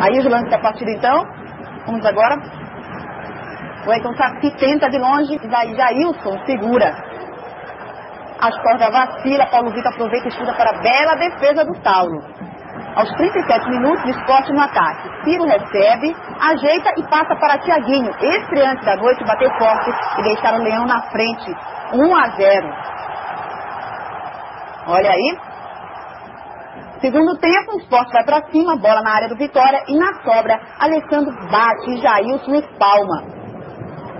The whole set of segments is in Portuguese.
Aí os lances da partida então. Vamos agora. O Ayrton Sapi tenta de longe, daí Jailson segura. As cordas vacila, Paulo Vitor aproveita e estuda para a bela defesa do Saulo. Aos 37 minutos, esporte no ataque. Ciro recebe, ajeita e passa para Tiaguinho. Estreante da noite, bateu forte e deixar o Leão na frente. 1 a 0. Olha aí. Segundo tempo, o esporte vai para cima, bola na área do Vitória e na sobra, Alessandro bate e Jailson espalma.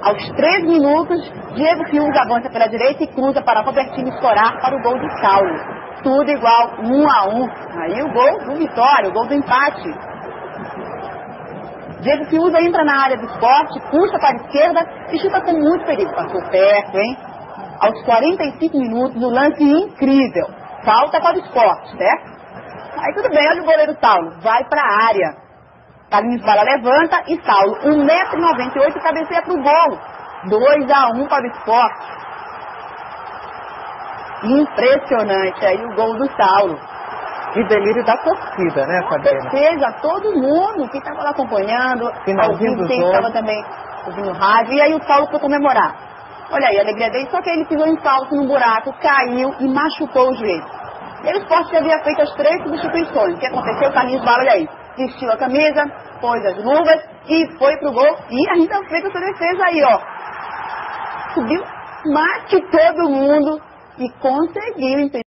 Aos 3 minutos, Diego Fius avança pela direita e cruza para Robertinho estourar para o gol de Saulo tudo igual, um a um. Aí o gol do Vitória, o gol do empate. Diego Fiuza entra na área do esporte, puxa para a esquerda e chuta com muito perigo. Passou perto, hein? Aos 45 minutos, o lance incrível. Falta para o esporte, certo? Aí tudo bem, olha o goleiro Saulo. Vai para a área. Carlinhos Bala levanta e Saulo, 1,98m, cabeceia para o gol. 2 a 1 para o esporte. Impressionante aí o gol do Saulo. E delírio da torcida, né, Fabiana? Com certeza, todo mundo que estava lá acompanhando, Finalzinho quem estava também ouvindo rádio, e aí o Saulo foi comemorar. Olha aí a alegria dele, só que ele pisou em falso num buraco, caiu e machucou o joelho. E o esporte havia feito as três substituições. O que aconteceu? O Carlinhos Bala, olha aí, vestiu a camisa, pôs as luvas e foi pro gol. E ainda fez essa defesa aí, ó. Subiu, mate todo mundo e conseguiu,